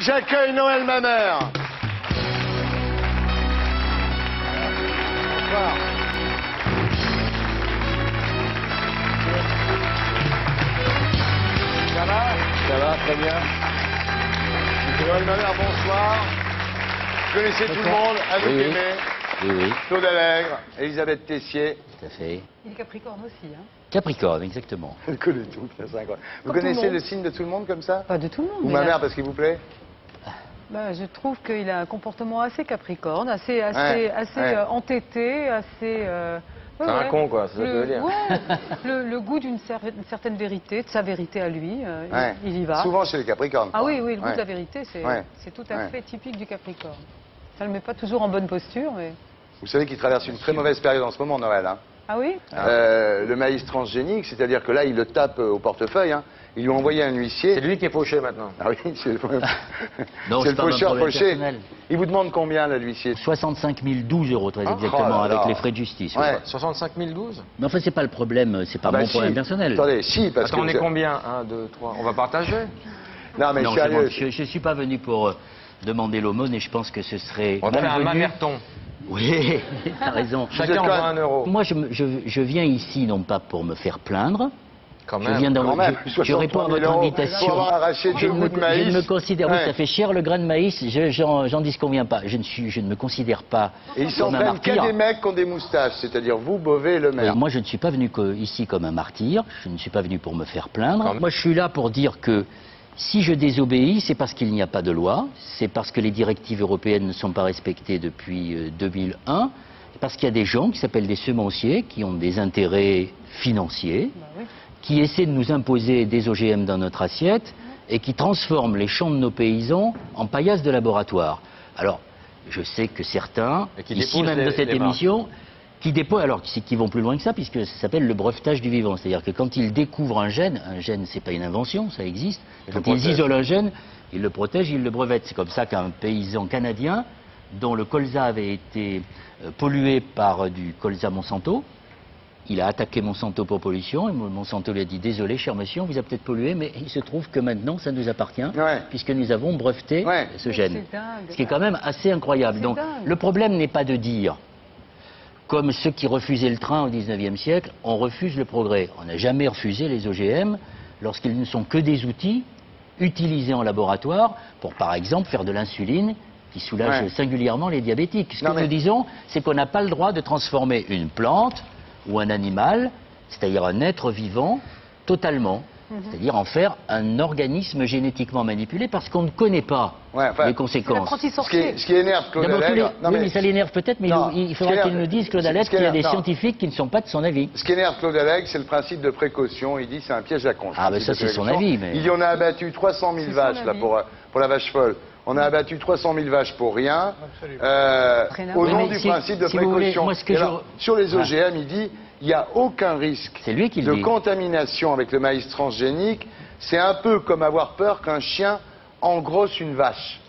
J'accueille Noël Mamère. Ça va Ça va, très bien. Noël Mamère, bonsoir. Vous connaissez tout le monde, Anouk Oui, oui. Aimé, Oui, oui, Claude Allègre, Elisabeth Tessier. tout à fait. Il est Capricorne aussi, hein Capricorne, exactement. Tout, c'est incroyable. Vous Comme tout le connaissez le signe de tout le monde comme ça Pas de tout le monde. Ou ma là- mère parce qu'il vous plaît Bah, je trouve qu'il a un comportement assez Capricorne, assez, assez, Ouais, assez ouais. euh, entêté, assez. euh, ouais, C'est un con, quoi, c'est ça que dire. ouais, le, le goût d'une cer- une certaine vérité, de sa vérité à lui, euh, il- Ouais. il, y va. Souvent chez les Capricornes. Ah quoi. oui, oui, le goût Ouais. de la vérité, c'est tout à Ouais. fait typique du Capricorne. Ça ne le met pas toujours en bonne posture, mais. Vous savez qu'il traverse une très mauvaise période en ce moment, Noël. hein. Ah oui? Euh, le maïs transgénique, c'est-à-dire que là, il le tape au portefeuille. hein. Ils lui ont envoyé un huissier. C'est lui qui est fauché maintenant. Ah oui, c'est le, le faucheur fauché. Il vous demande combien, là, l'huissier? 65 012 euros, très Oh, exactement, oh avec les frais de justice. Ouais. 65 012 Mais enfin, c'est pas le problème, c'est pas Ah bah mon si. problème personnel. Attendez, si, parce Attends, on que... est vous- combien? 1, 2, 3. On va partager Non, mais non, sérieux. bon, je, je suis pas venu pour euh, demander l'aumône et je pense que ce serait On faire un mamerton. Oui, t'as raison. Chacun envoie un euro. Moi, je, me- je, je viens ici non pas pour me faire plaindre. Quand Je viens dans Quand même, je, je réponds à 63 000 votre invitation. Je me, de maïs. je ne me considère, oui, Ouais. ça fait cher le grain de maïs, je- j'en j'en disconviens pas. Je ne, suis, je ne me considère pas Et ils s'en prennent qu'à martyr. des mecs qui ont des moustaches, c'est-à-dire vous, Beauvais et le maire. Alors, moi, je ne suis pas venu que- ici comme un martyr, je ne suis pas venu pour me faire plaindre. Quand. Moi, je suis là pour dire que si je désobéis, c'est parce qu'il n'y a pas de loi, c'est parce que les directives européennes ne sont pas respectées depuis euh, 2001, parce qu'il y a des gens qui s'appellent des semenciers, qui ont des intérêts financiers, Bah oui. Qui essaient de nous imposer des OGM dans notre assiette et qui transforment les champs de nos paysans en paillasses de laboratoire. Alors, je sais que certains, qui ici même de cette marques. émission, qui déposent, alors qui, vont plus loin que ça, puisque ça s'appelle le brevetage du vivant. C'est-à-dire que quand ils découvrent un gène, un gène, c'est pas une invention, ça existe. Quand ils isolent un gène, ils le protègent, ils le brevettent. C'est comme ça qu'un paysan canadien, dont le colza avait été euh, pollué par euh, du colza Monsanto, il a attaqué Monsanto pour pollution et Monsanto lui a dit désolé cher monsieur, on vous a peut-être pollué, mais il se trouve que maintenant ça nous appartient Ouais. puisque nous avons breveté Ouais. ce gène. Dingue. Ce qui est quand même assez incroyable. Donc dingue. le problème n'est pas de dire comme ceux qui refusaient le train au 19e siècle, on refuse le progrès. On n'a jamais refusé les OGM lorsqu'ils ne sont que des outils utilisés en laboratoire pour, par exemple, faire de l'insuline qui soulage Ouais. singulièrement les diabétiques. Ce Non, que mais- nous disons, c'est qu'on n'a pas le droit de transformer une plante ou un animal, c'est-à-dire un être vivant, totalement. Mhm. C'est-à-dire en faire un organisme génétiquement manipulé parce qu'on ne connaît pas Ouais, enfin, les conséquences. Ce qui, ce qui énerve Claude les- non, oui, mais ça l'énerve peut-être, mais Non, il, faudra qui qu'il nous dise, Claude qui qu'il y a des non. scientifiques qui ne sont pas de son avis. Ce qui énerve Claude Allègre, c'est le principe de précaution. Il dit c'est un piège à con. Ah, ben ça, c'est son avis, mais- Il y en a abattu 300 000 C'est son vaches là, pour, euh, pour la vache folle. On a abattu 300 000 vaches pour rien, euh, au nom Oui, du si- principe de si vous voulez, précaution. moi, je- Sur les Ouais. OGM, il dit il n'y a aucun risque lui de dit. contamination avec le maïs transgénique. C'est un peu comme avoir peur qu'un chien engrosse une vache.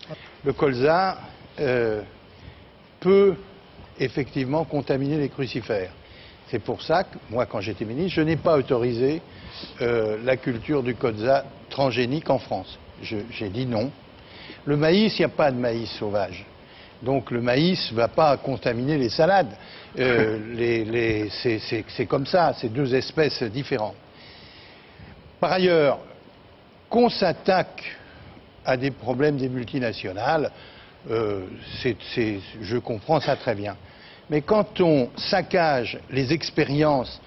Le colza euh, peut effectivement contaminer les crucifères. C'est pour ça que, moi, quand j'étais ministre, je n'ai pas autorisé euh, la culture du colza transgénique en France. J'ai dit non. Le maïs, il n'y a pas de maïs sauvage. Donc le maïs ne va pas contaminer les salades. Euh, les- les- c'est- comme ça, c'est deux espèces différentes. Par ailleurs, qu'on s'attaque à des problèmes des multinationales, euh, je comprends ça très bien. Mais quand on saccage les expériences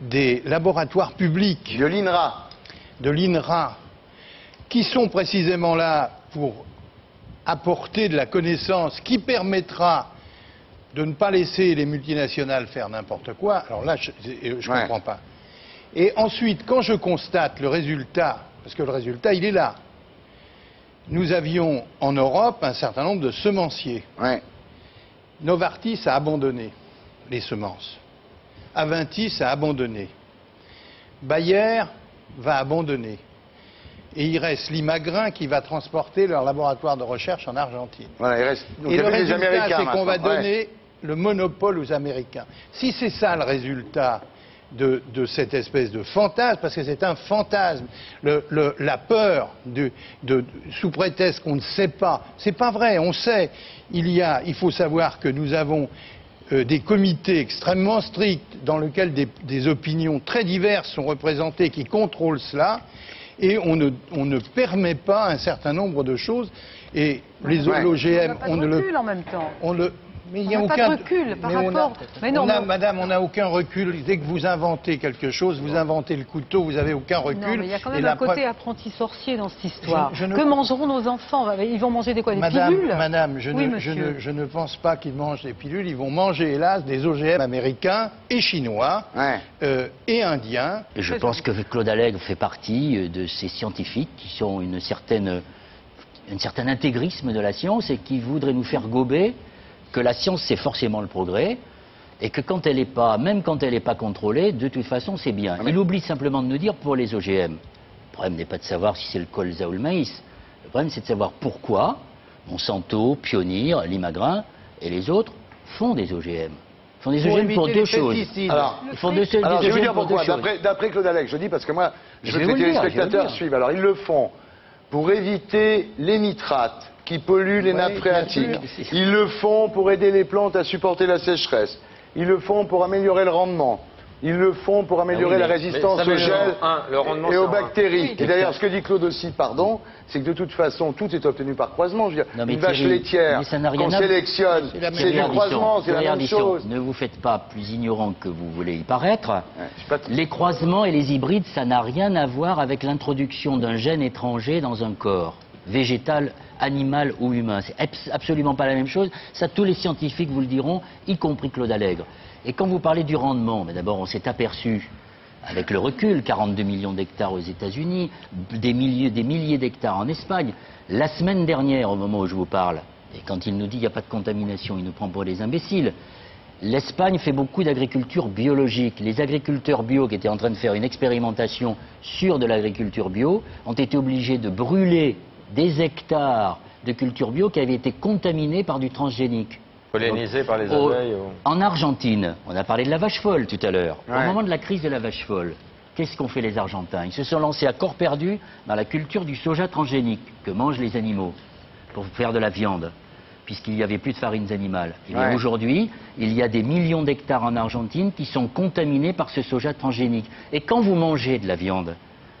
des laboratoires publics, De l'INRA. de l'INRA, qui sont précisément là pour apporter de la connaissance qui permettra de ne pas laisser les multinationales faire n'importe quoi, alors là, je ne Ouais. comprends pas. Et ensuite, quand je constate le résultat, parce que le résultat, il est là, nous avions en Europe un certain nombre de semenciers. Ouais. Novartis a abandonné les semences. Aventis a abandonné. Bayer va abandonner. Et il reste Limagrin qui va transporter leur laboratoire de recherche en Argentine. Voilà, il reste. Donc, Et le résultat, c'est qu'on va. Ouais. donner le monopole aux Américains. Si c'est ça le résultat de, de cette espèce de fantasme, parce que c'est un fantasme. Le- le- la peur, du- de, sous prétexte qu'on ne sait pas, c'est pas vrai, on sait. Il y a, il faut savoir que nous avons euh, des comités extrêmement stricts dans lesquels des, des opinions très diverses sont représentées qui contrôlent cela et on ne, on ne permet pas un certain nombre de choses et les Ouais. On ne le en même temps. on le mais il On n'y a pas aucun de recul par mais on a- rapport- Mais non, on a- mais- madame, on n'a aucun recul. Dès que vous inventez quelque chose, vous inventez le couteau, vous avez aucun recul. Non, mais il y a quand même un côté apprenti sorcier dans cette histoire. Je- je ne- Que mangeront nos enfants? Ils vont manger des quoi Des Madame, pilules? madame, je, Oui, ne, je, monsieur. ne, je ne pense pas qu'ils mangent des pilules. Ils vont manger, hélas, des OGM américains et chinois Ouais. euh, et indiens. Et je pense que Claude Allègre fait partie euh, de ces scientifiques qui sont une certaine, un certain intégrisme de la science et qui voudraient nous faire gober que la science c'est forcément le progrès et que quand elle n'est pas, même quand elle n'est pas contrôlée, de toute façon c'est bien. Il oublie simplement de nous dire pour les OGM. Le problème n'est pas de savoir si c'est le colza ou le maïs. Le problème c'est de savoir pourquoi Monsanto, Pionnier, Limagrin et les autres font des OGM. Ils font des Pour OGM pour deux choses. Alors, Ils font des Alors, je vais vous dire pourquoi. D'après- Claude Alex, je dis parce que moi, je Je veux que les téléspectateurs suivent. Alors, ils le font pour éviter les nitrates qui polluent les nappes phréatiques. Ils le font pour aider les plantes à supporter la sécheresse. Ils le font pour améliorer le rendement. Ils le font pour améliorer Ah oui, la résistance un, le rendement, et aux bactéries. Oui, et d'ailleurs, ce que dit Claude aussi, pardon, c'est que de toute façon, tout est obtenu par croisement. Je veux dire, Non, une vache laitière qu'on sélectionne, C'est du croisement, c'est la même chose. Ne vous faites pas plus ignorant que vous voulez y paraître. Ouais, Les croisements et les hybrides, ça n'a rien à voir avec l'introduction d'un gène étranger dans un corps, végétal, animal ou humain. C'est abs- absolument pas la même chose. Ça, tous les scientifiques vous le diront, y compris Claude Allègre. Et quand vous parlez du rendement, mais d'abord, on s'est aperçu, avec le recul, 42 millions d'hectares aux États-Unis, des milliers, des milliers d'hectares en Espagne. La semaine dernière, au moment où je vous parle, et quand il nous dit qu'il n'y a pas de contamination, il nous prend pour des imbéciles. L'Espagne fait beaucoup d'agriculture biologique. Les agriculteurs bio qui étaient en train de faire une expérimentation sur de l'agriculture bio ont été obligés de brûler des hectares de culture bio qui avaient été contaminés par du transgénique. Pollinisé par les Au- abeilles. ou- En Argentine, on a parlé de la vache folle tout à l'heure. Au moment de la crise de la vache folle, qu'est-ce qu'ont fait les Argentins? Ils se sont lancés à corps perdu dans la culture du soja transgénique que mangent les animaux pour faire de la viande, puisqu'il n'y avait plus de farines animales. Et bien Ouais. aujourd'hui, il y a des millions d'hectares en Argentine qui sont contaminés par ce soja transgénique. Et quand vous mangez de la viande,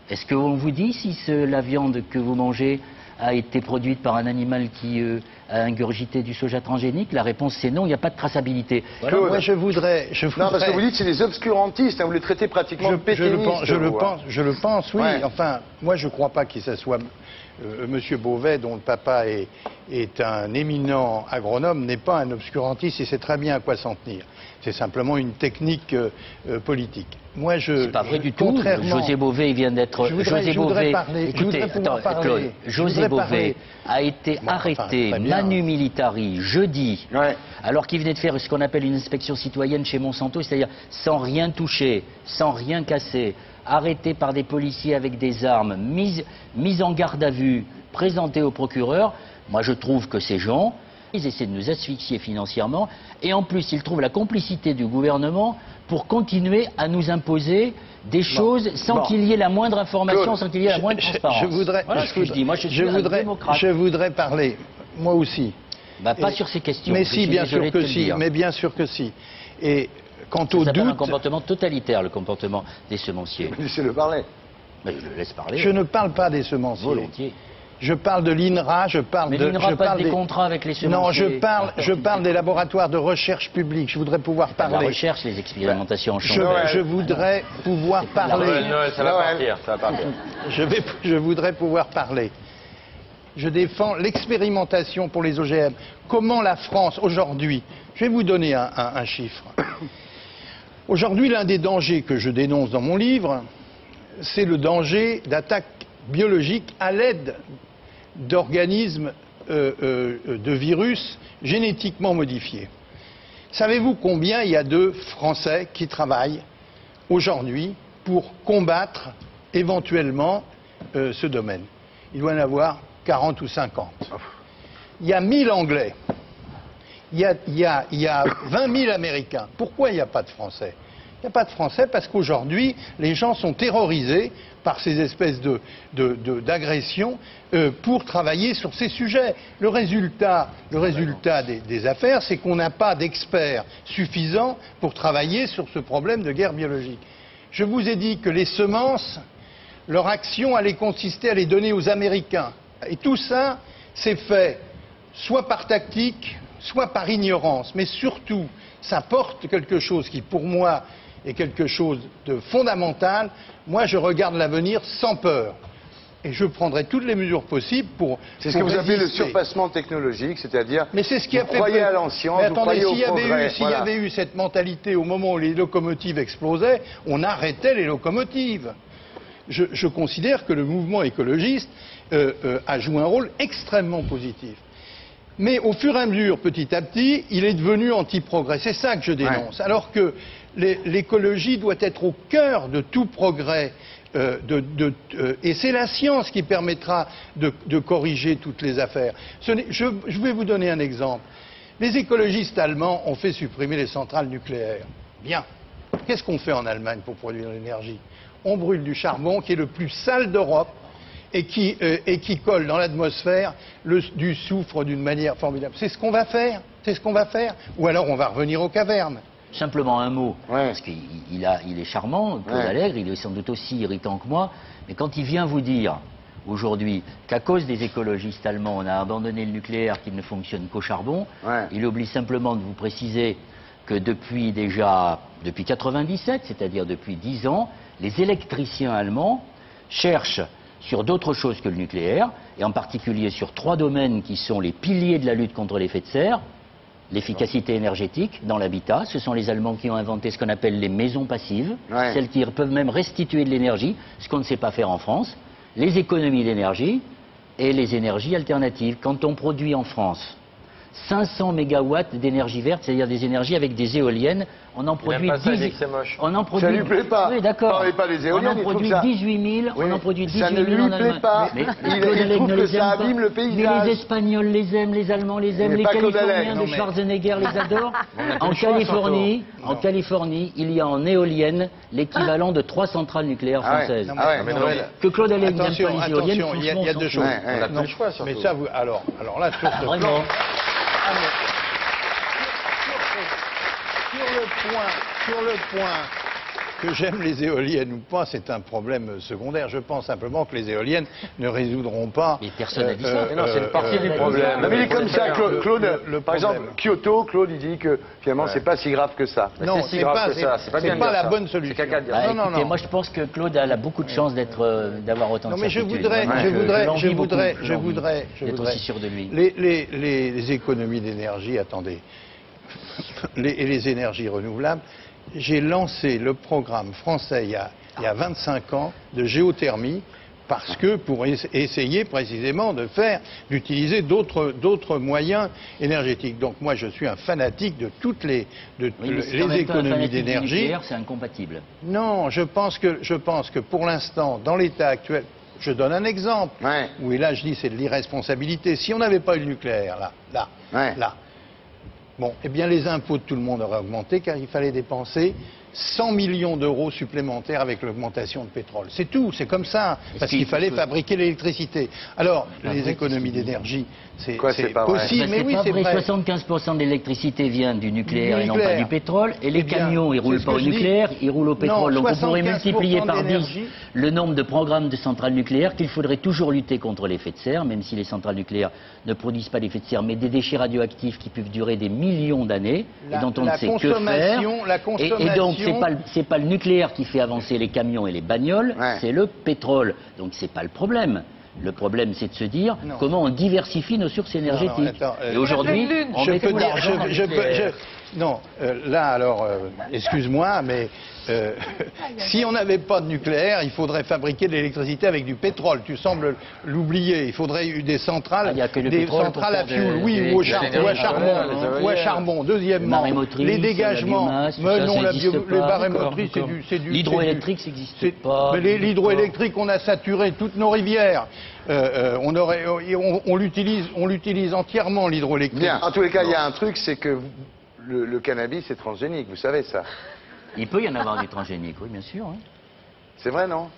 est-ce qu'on vous dit si ce- la viande que vous mangez a été produite par un animal qui euh, a ingurgité du soja transgénique La réponse c'est non, il n'y a pas de traçabilité. Voilà. Claude. Moi, je voudrais, je voudrais. Non, parce que vous dites c'est des obscurantistes, hein, vous les traitez pratiquement de je, je le pense, je le pense, je le pense, oui. Ouais. Enfin, moi, je ne crois pas que ce soit euh, Monsieur Beauvais, dont le papa est, est un éminent agronome, n'est pas un obscurantiste. Il sait très bien à quoi s'en tenir. C'est simplement une technique euh, euh, politique. Moi, je. C'est pas vrai je- du tout. José Bové vient d'être. José Bové, écoutez, attends. Claude, José Bové a été Bon, enfin, arrêté bien. manu militari jeudi, Ouais. alors qu'il venait de faire ce qu'on appelle une inspection citoyenne chez Monsanto, c'est-à-dire sans rien toucher, sans rien casser, arrêté par des policiers avec des armes, mis, mis en garde à vue, présenté au procureur. Moi, je trouve que ces gens, ils essaient de nous asphyxier financièrement, et en plus, ils trouvent la complicité du gouvernement pour continuer à nous imposer des choses sans Bon. qu'il y ait la moindre information, Claude, sans qu'il y ait la moindre Je- transparence. Je voudrais. Voilà ce que je dis. Moi, je suis je un voudrais, démocrate. je voudrais parler, moi aussi. Bah, pas Et- sur ces questions. Mais si, bien sûr que si. Mais bien sûr que si. Et quant Ça au s'appelle un doute, comportement totalitaire, le comportement des semenciers. Laissez-le parler. Mais je le laisse parler. je ne parle pas des semenciers. Volontiers. Je parle de l'INRA, je parle Mais de. l'INRA je parle des contrats avec les Non, je semenciers. parle, je parle des laboratoires de recherche publique. Je voudrais pouvoir La parler. recherche, les expérimentations en Je, champ. Noël. je voudrais pouvoir parler. Noël, Noël, ça va partir, ça va partir. Je, vais, je voudrais pouvoir parler. Je défends l'expérimentation pour les OGM. Comment la France, aujourd'hui, je vais vous donner un, un- un chiffre. Aujourd'hui, l'un des dangers que je dénonce dans mon livre, c'est le danger d'attaque biologique à l'aide d'organismes euh, euh, de virus génétiquement modifiés. Savez-vous combien il y a de Français qui travaillent aujourd'hui pour combattre éventuellement euh, ce domaine? Il doit y en avoir 40 ou 50. Il y a 1000 Anglais. Il y a, il y a- il y a 20 000 Américains. Pourquoi il n'y a pas de Français? Il n'y a pas de Français parce qu'aujourd'hui, les gens sont terrorisés par ces espèces de- de- de- d'agressions euh, pour travailler sur ces sujets. Le résultat, le résultat des, des affaires, c'est qu'on n'a pas d'experts suffisants pour travailler sur ce problème de guerre biologique. Je vous ai dit que les semences, leur action allait consister à les donner aux Américains. Et tout ça, c'est fait soit par tactique, soit par ignorance. Mais surtout, ça porte quelque chose qui, pour moi, est quelque chose de fondamental. Moi, je regarde l'avenir sans peur. Et je prendrai toutes les mesures possibles pour. C'est ce que vous appelez le surpassement technologique, c'est-à-dire Mais c'est ce qui a vous fait. croyez à l'ancien, Mais attendez, s'il y, avait eu, s'il y voilà. avait eu cette mentalité au moment où les locomotives explosaient, on arrêtait les locomotives. Je, je considère que le mouvement écologiste euh, euh, a joué un rôle extrêmement positif. Mais au fur et à mesure, petit à petit, il est devenu anti-progrès. C'est ça que je dénonce. Alors que l'é- l'écologie doit être au cœur de tout progrès. euh, de- de- euh, et c'est la science qui permettra de, de corriger toutes les affaires. Ce je, je vais vous donner un exemple. Les écologistes allemands ont fait supprimer les centrales nucléaires. Bien. Qu'est-ce qu'on fait en Allemagne pour produire l'énergie? On brûle du charbon qui est le plus sale d'Europe et qui, euh, et qui colle dans l'atmosphère du soufre d'une manière formidable. C'est ce qu'on va faire C'est ce qu'on va faire Ou alors on va revenir aux cavernes Simplement un mot, Ouais. parce qu'il il a- il est charmant, Claude Ouais. Allègre, il est sans doute aussi irritant que moi, mais quand il vient vous dire aujourd'hui qu'à cause des écologistes allemands, on a abandonné le nucléaire, qu'il ne fonctionne qu'au charbon, Ouais. il oublie simplement de vous préciser que depuis déjà, depuis 97, c'est-à-dire depuis 10 ans, les électriciens allemands cherchent sur d'autres choses que le nucléaire, et en particulier sur trois domaines qui sont les piliers de la lutte contre l'effet de serre, l'efficacité énergétique dans l'habitat. Ce sont les Allemands qui ont inventé ce qu'on appelle les maisons passives, Ouais. celles qui peuvent même restituer de l'énergie, ce qu'on ne sait pas faire en France, les économies d'énergie et les énergies alternatives. Quand on produit en France 500 mégawatts d'énergie verte, c'est-à-dire des énergies avec des éoliennes, on en produit pas ça, il 10 dit que c'est moche. On en produit... lui plaît pas. Oui, d'accord. Pas des éoliennes, On en produit ça- 18 000, Oui, on en produit 18 ça 000 ne lui plaît pas. Mais, Il- trouve ne que les ça abîme le Mais les Espagnols les aiment, les Allemands les aiment, les Californiens de Schwarzenegger les adorent. En Californie, en. Californie, il y a en éolienne l'équivalent de trois centrales nucléaires Ah françaises. Ah Que Claude Allègre n'aime pas les éoliennes, il y a- deux choses. fout. Ouais, On a Non, plus le choix, surtout. Mais ça, alors, alors là, sur ce Vraiment. plan, Ah, le point, sur le point que j'aime les éoliennes ou pas, c'est un problème secondaire. Je pense simplement que les éoliennes ne résoudront pas. Mais personne n'a dit ça. Mais non, c'est une partie du euh, problème. Non, mais il est comme ça, Claude. Claude, le- le par problème. exemple, Kyoto, Claude, il dit que finalement, c'est pas si grave que ça. Non, c'est si c'est grave pas, que ça, c'est pas la ça. bonne solution. Bah, non, non, écoutez, non. moi je pense que Claude a beaucoup de chance d'être, euh, d'avoir autant Non, de mais je voudrais, je voudrais, je voudrais, je voudrais, je d'être voudrais. aussi sûr de lui. Les économies d'énergie, attendez, les- et les énergies renouvelables, j'ai lancé le programme français il y a, il y a 25 ans de géothermie parce que pour es- essayer précisément de faire, d'utiliser d'autres moyens énergétiques. Donc moi je suis un fanatique de toutes les, de Oui, mais les économies d'énergie. nucléaire, C'est incompatible. Non, je pense que, je pense que pour l'instant, dans l'état actuel, je donne un exemple. Ouais. Oui, là, je dis c'est de l'irresponsabilité. Si on n'avait pas eu le nucléaire, là, là, Ouais. là, bon, eh bien, les impôts de tout le monde auraient augmenté car il fallait dépenser 100 millions d'euros supplémentaires avec l'augmentation de pétrole. C'est tout, c'est comme ça, parce qu'il fallait fabriquer l'électricité. Alors, les économies d'énergie, c'est Quoi, c'est c'est pas vrai possible, mais c'est oui, pas c'est vrai. vrai. 75% de l'électricité vient du nucléaire Du et non pas du pétrole. Et les Eh bien, camions, ils c'est roulent pas au nucléaire, ils roulent au pétrole. Non, Donc on pourrait 75% multiplier par 10 d'énergie. le nombre de programmes de centrales nucléaires qu'il faudrait toujours lutter contre l'effet de serre, même si les centrales nucléaires ne produisent pas l'effet de serre, mais des déchets radioactifs qui peuvent durer des millions d'années et dont on ne sait que faire. consommation- la Et- Et, donc consommation- c'est pas le- pas le nucléaire qui fait avancer les camions et les bagnoles, Ouais. c'est le pétrole. Donc c'est pas le problème. Le problème, c'est de se dire Non. comment on diversifie nos sources énergétiques. attends, euh, et aujourd'hui, on je met peux tout dire, l'argent non, euh, là alors, euh, excuse-moi, mais euh, si on n'avait pas de nucléaire, il faudrait fabriquer de l'électricité avec du pétrole. Tu sembles l'oublier. Il faudrait eu des centrales, Ah, des centrales à fioul, oui, ou au, char- ou à charbon, ou à charbon. Deuxièmement, les la dégagements. mais ça, non, ça la bio- pas. les c'est du, L'hydroélectrique, ça n'existe pas, mais L'hydroélectrique, on a saturé toutes nos rivières. Euh, euh, on on, on l'utilise, on l'utilise entièrement l'hydroélectrique. Bien. En tous les cas, il y a un truc, c'est que vous- le, le cannabis est transgénique, vous savez ça. Il peut y en avoir du transgénique, oui, bien sûr. hein. C'est vrai, non?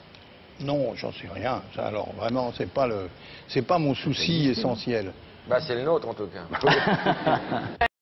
Non, j'en sais rien. Ça, alors vraiment, c'est pas le, c'est pas mon souci essentiel. Bah, c'est le nôtre en tout cas.